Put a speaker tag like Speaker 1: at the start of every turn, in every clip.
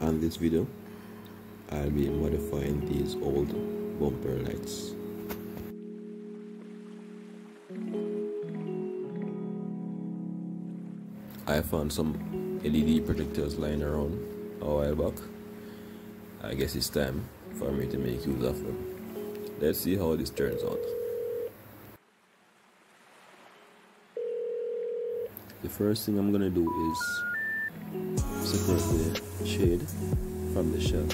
Speaker 1: On this video, I'll be modifying these old bumper lights. I found some LED projectors lying around a while back. I guess it's time for me to make use of them. Let's see how this turns out. The first thing I'm gonna do is separate the shade from the shell.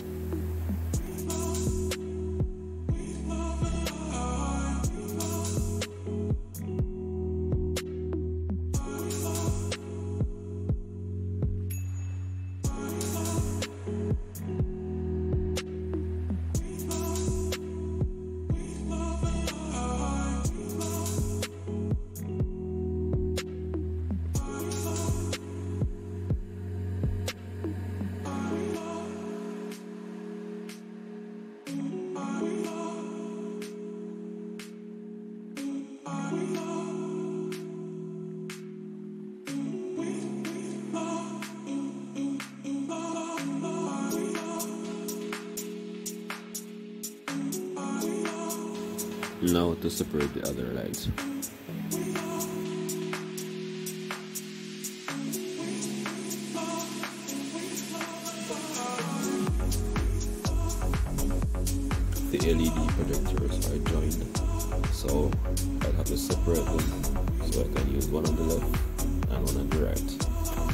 Speaker 1: Now to separate the other lights. The LED projectors are joined, so I'll have to separate them so I can use one on the left and one on the right.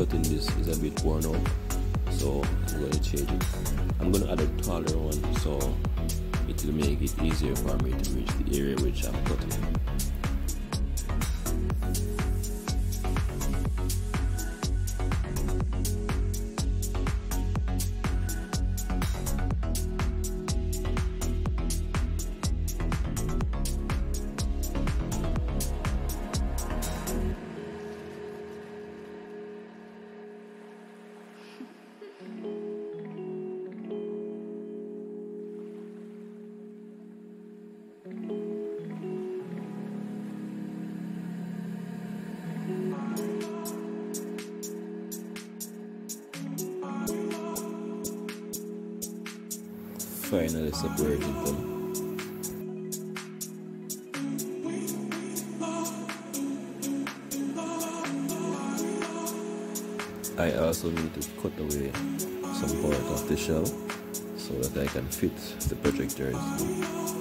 Speaker 1: Cutting this is a bit worn out so I'm going to change it. I'm to add a taller one so it will make it easier for me to reach the area which I'm cutting finally separated them I also need to cut away some part of the shell so that I can fit the projectors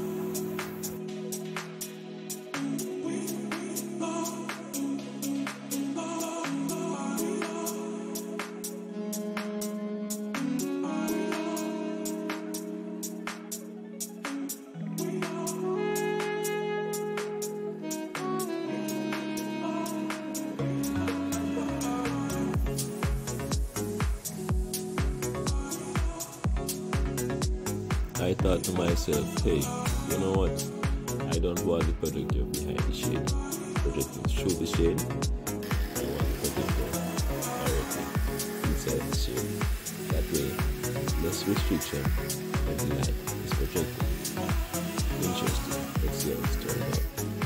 Speaker 1: I thought to myself, hey, you know what? I don't want the projector behind the shade. Projecting through the shade. I want the projector directly inside the shade. That way, less restriction when the light is projected. Interesting. Let's see how it's turned out.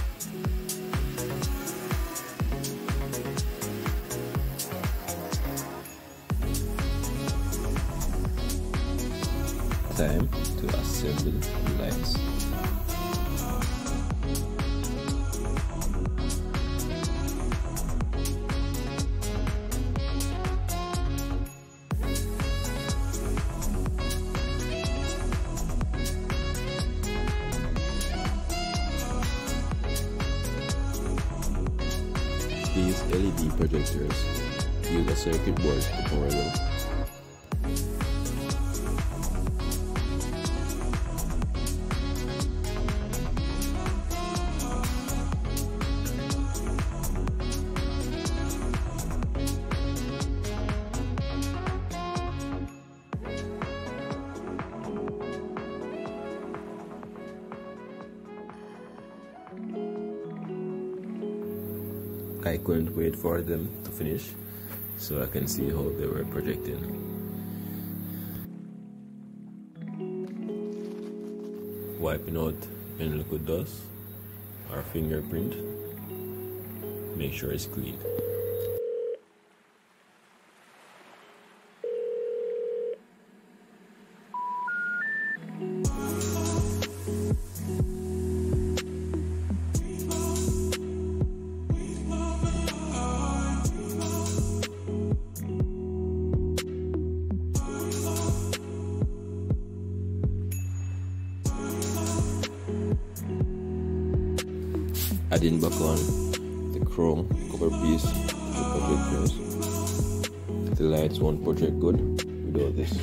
Speaker 1: Lights. These LED projectors use a circuit board to power them. I couldn't wait for them to finish so I can see how they were projecting. Wiping out any liquid dust or fingerprint, make sure it's clean. Adding back on the chrome cover piece the projectors the lights won't project good without this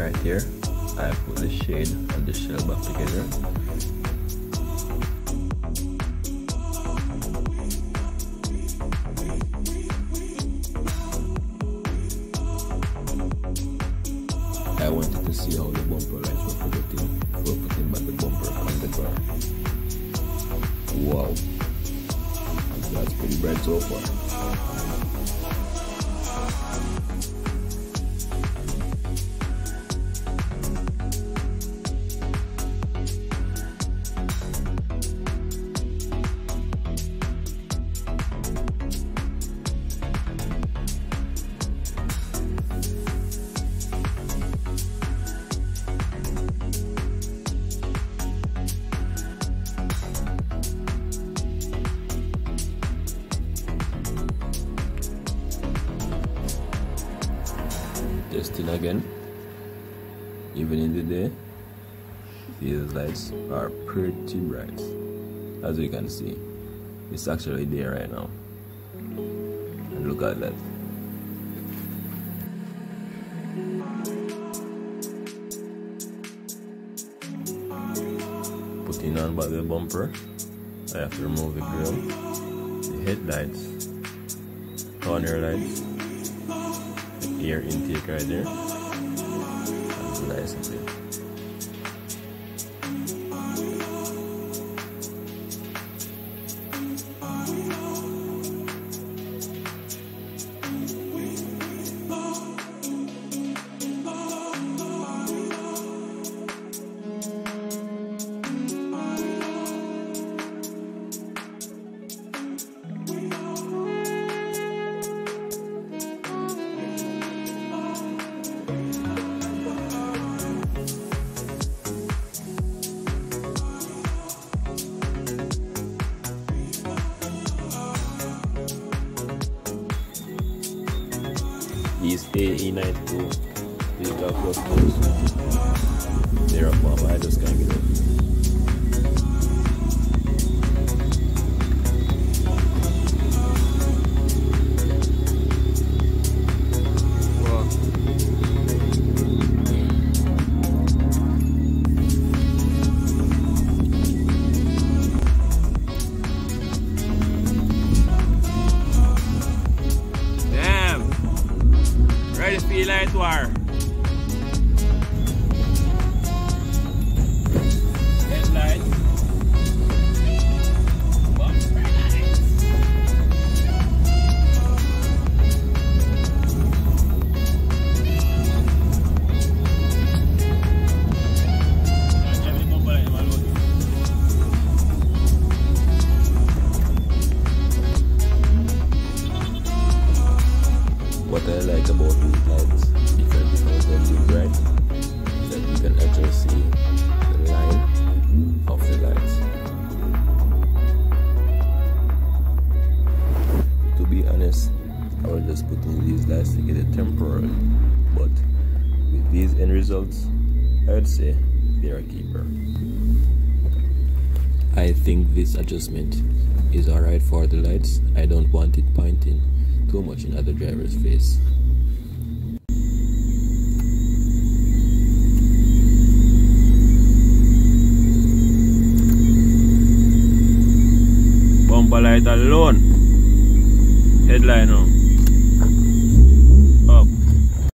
Speaker 1: right here. I put the shade and the shell back together. I wanted to see how the bumper lights were projecting before putting back the bumper on the car. Wow. That's pretty bright so far even in the day these lights are pretty bright. As you can see. It's actually there right now. And look at that. Putting on back the bumper. I have to remove the grill. The headlights. Corner lights. The air intake right there listening to. AE92 digital plus plus. They're up, I just can't get it.
Speaker 2: Ready to feel
Speaker 1: results, I would say they're a keeper. I think this adjustment is alright for the lights. I don't want it pointing too much in other driver's face.
Speaker 2: Bumper light alone. Headline now.